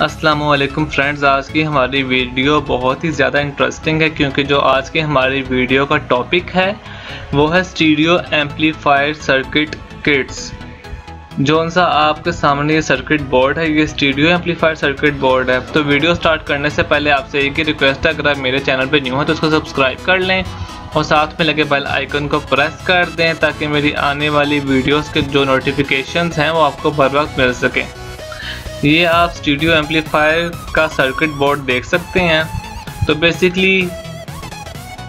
वालेकुम फ्रेंड्स, आज की हमारी वीडियो बहुत ही ज़्यादा इंटरेस्टिंग है, क्योंकि जो आज की हमारी वीडियो का टॉपिक है, वो है स्टीरियो एम्पलीफायर सर्किट किट्स जो सा आपके सामने ये सर्किट बोर्ड है, ये स्टीडियो एम्पलीफायर सर्किट बोर्ड है। तो वीडियो स्टार्ट करने से पहले आपसे एक ही रिक्वेस्ट है, अगर आप मेरे चैनल पर न्यू हैं तो उसको सब्सक्राइब कर लें, और साथ में लगे बेल आइकन को प्रेस कर दें, ताकि मेरी आने वाली वीडियोस के जो नोटिफिकेशंस हैं, वो आपको बर वक्त मिल सकें। ये आप स्टूडियो एम्पलीफायर का सर्किट बोर्ड देख सकते हैं। तो बेसिकली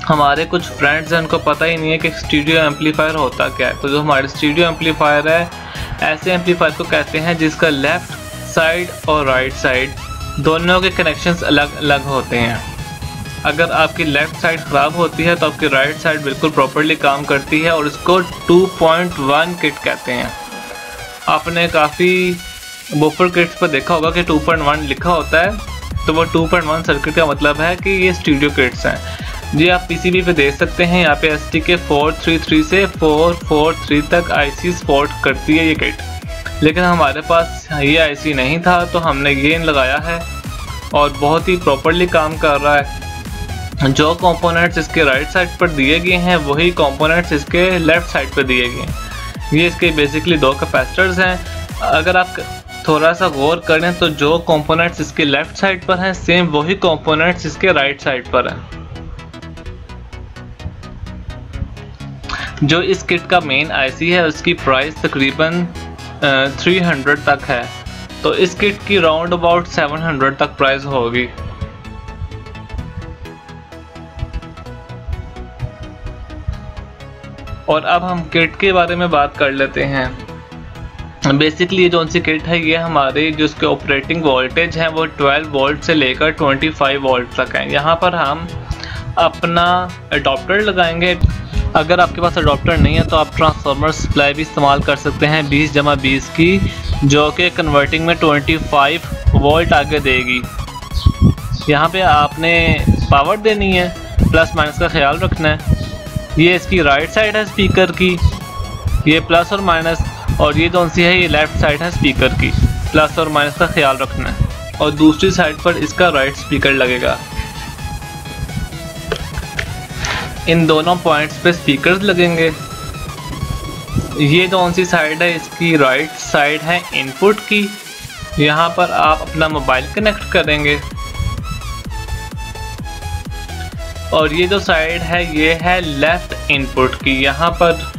हमारे कुछ फ्रेंड्स हैं, उनको पता ही नहीं है कि स्टूडियो एम्पलीफायर होता क्या है। तो जो हमारे स्टूडियो एम्पलीफायर है, ऐसे एम्पलीफायर को कहते हैं जिसका लेफ़्ट साइड और राइट साइड दोनों के कनेक्शंस अलग अलग होते हैं। अगर आपकी लेफ़्ट साइड ख़राब होती है तो आपकी राइट साइड बिल्कुल प्रॉपरली काम करती है और इसको 2.1 किट कहते हैं। आपने काफ़ी बोफर किट्स पर देखा होगा कि 2.1 लिखा होता है। तो वो 2.1 सर्किट का मतलब है कि ये स्टूडियो किट्स हैं। जी, आप पीसीबी पे देख सकते हैं, यहाँ पे S T K four three three से फोर फोर थ्री तक आईसी सपोर्ट करती है ये किट लेकिन हमारे पास ये आईसी नहीं था तो हमने ये लगाया है और बहुत ही प्रॉपरली काम कर रहा है। जो कंपोनेंट्स इसके राइट साइड पर दिए गए हैं, वही कंपोनेंट्स इसके लेफ़्ट साइड पर दिए गए हैं। ये इसके बेसिकली दो कैपेसिटर्स हैं। अगर आप थोड़ा सा गौर करें तो जो कंपोनेंट्स इसके लेफ़्ट साइड पर हैं सेम वही कंपोनेंट्स इसके राइट साइड पर हैं। जो इस किट का मेन आईसी है, उसकी प्राइस तकरीबन 300 तक है। तो इस किट की राउंड अबाउट 700 तक प्राइस होगी। और अब हम किट के बारे में बात कर लेते हैं। बेसिकली ये जो सी किट है, ये हमारे जो उसके ऑपरेटिंग वोल्टेज है, वो 12 वोल्ट से लेकर 25 वोल्ट तक है। यहाँ पर हम अपना अडोप्टर लगाएँगे। अगर आपके पास अडोप्टर नहीं है तो आप ट्रांसफार्मर सप्लाई भी इस्तेमाल कर सकते हैं 20 जमा बीस की, जो कि कन्वर्टिंग में 25 वोल्ट आगे देगी। यहाँ पे आपने पावर देनी है प्लस माइनस का ख्याल रखना है। ये इसकी राइट साइड है स्पीकर की। ये प्लस और माइनस और ये कौन सी है, ये लेफ़्ट साइड है स्पीकर की। प्लस और माइनस का ख्याल रखना है। और दूसरी साइड पर इसका राइट स्पीकर लगेगा। इन दोनों पॉइंट्स पे स्पीकर्स लगेंगे। ये कौन सी साइड है, इसकी राइट साइड है इनपुट की। यहाँ पर आप अपना मोबाइल कनेक्ट करेंगे। और ये जो साइड है, ये है लेफ़्ट इनपुट की। यहाँ पर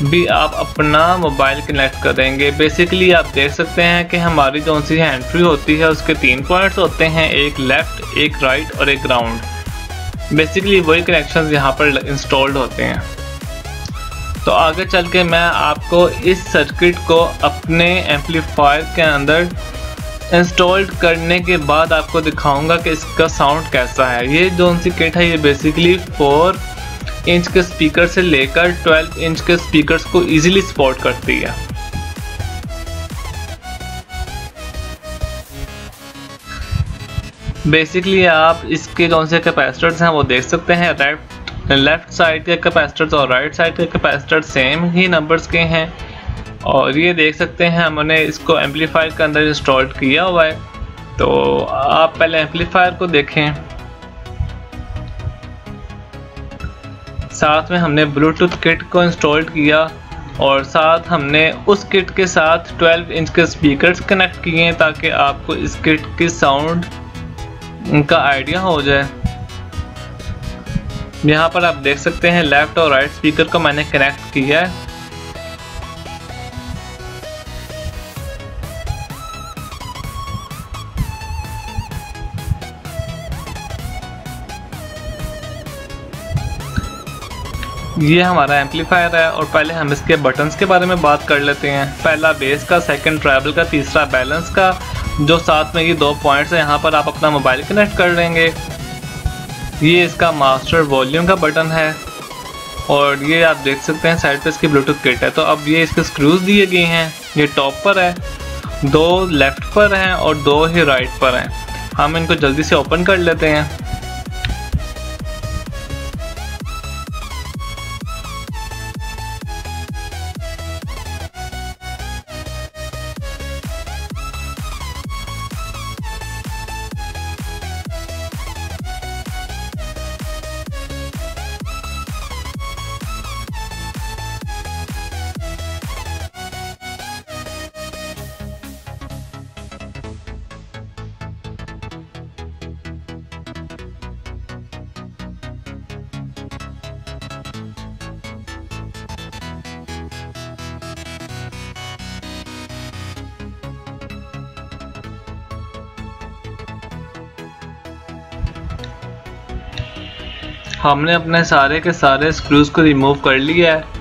भी आप अपना मोबाइल कनेक्ट करेंगे। बेसिकली आप देख सकते हैं कि हमारी जो सी हैंड फ्री होती है, उसके तीन पॉइंट्स होते हैं, एक लेफ़्ट एक राइट और एक ग्राउंड बेसिकली वही कनेक्शन यहाँ पर इंस्टॉल्ड होते हैं। तो आगे चल के मैं आपको इस सर्किट को अपने एम्पलीफायर के अंदर इंस्टॉल्ड करने के बाद आपको दिखाऊँगा कि इसका साउंड कैसा है। ये जो सी किट है, ये बेसिकली फोर इंच के स्पीकर से लेकर 12 इंच के स्पीकर्स को इजीली सपोर्ट करती है। बेसिकली आप इसके कौन से कैपेसिटर्स हैं वो देख सकते हैं। राइट लेफ़्ट साइड के कैपेसिटर्स और राइट साइड के कैपेसिटर सेम ही नंबर्स के हैं। और ये देख सकते हैं, हमने इसको एम्पलीफायर के अंदर इंस्टॉल किया हुआ है। तो आप पहले एम्पलीफायर को देखें। साथ में हमने ब्लूटूथ किट को इंस्टॉल किया और साथ हमने उस किट के साथ 12 इंच के स्पीकर्स कनेक्ट किए हैं ताकि आपको इस किट के साउंड का आइडिया हो जाए। यहाँ पर आप देख सकते हैं लेफ़्ट और राइट स्पीकर को मैंने कनेक्ट किया है। ये हमारा एम्पलीफायर है और पहले हम इसके बटन्स के बारे में बात कर लेते हैं। पहला बेस का सेकंड ट्रैवल का, तीसरा बैलेंस का, जो साथ में ये दो पॉइंट्स हैं, यहाँ पर आप अपना मोबाइल कनेक्ट कर लेंगे। ये इसका मास्टर वॉल्यूम का बटन है और ये आप देख सकते हैं साइड पे इसकी ब्लूटूथ किट है। तो अब ये इसके स्क्रूज दिए गए हैं। ये टॉप पर है, दो लेफ़्ट पर हैं और दो ही राइट पर हैं। हम इनको जल्दी से ओपन कर लेते हैं। हमने अपने सारे के सारे स्क्रूज को रिमूव कर लिया है।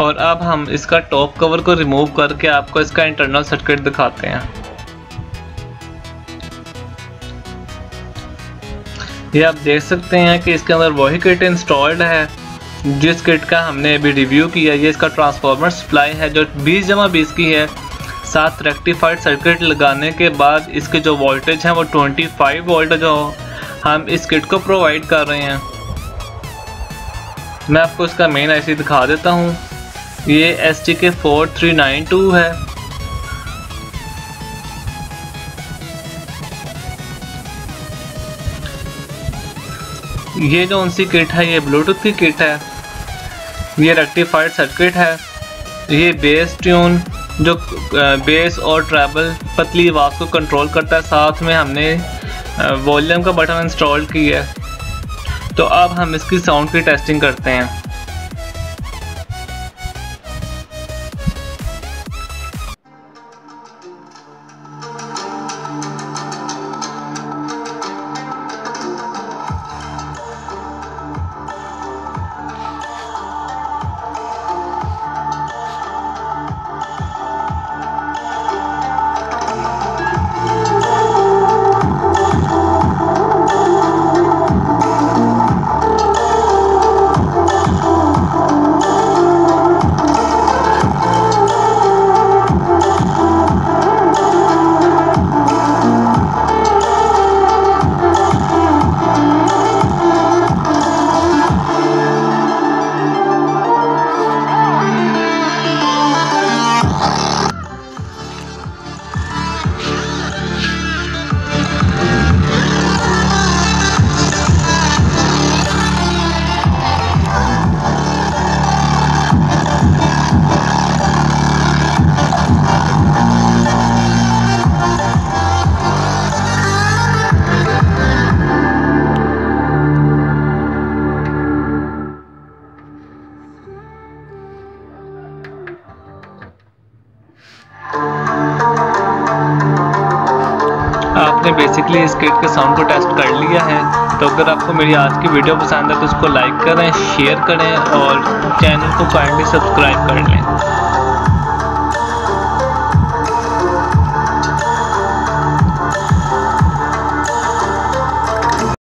और अब हम इसका टॉप कवर को रिमूव करके आपको इसका इंटरनल सर्किट दिखाते हैं। ये आप देख सकते हैं कि इसके अंदर वही किट इंस्टॉल्ड है, जिस किट का हमने अभी रिव्यू किया ये इसका ट्रांसफार्मर सप्लाई है, जो 20 जमा बीस की है। साथ रेक्टिफाइड सर्किट लगाने के बाद इसके जो वोल्टेज हैं वो 25 वोल्ट जो हम इस किट को प्रोवाइड कर रहे हैं। मैं आपको इसका मेन आईसी दिखा देता हूँ। ये S T K four three nine two है। ये जो उनसी किट है, ये ब्लूटूथ की किट है। ये रेक्टिफाइड सर्किट है। ये बेस ट्यून जो बेस और ट्रैवल पतली आवाज़ को कंट्रोल करता है। साथ में हमने वॉल्यूम का बटन इंस्टॉल किया है। तो अब हम इसकी साउंड की टेस्टिंग करते हैं। बेसिकली इस किट के साउंड को टेस्ट कर लिया है। तो अगर आपको मेरी आज की वीडियो पसंद है तो उसको लाइक करें शेयर करें और चैनल को काइंडली सब्सक्राइब कर लें।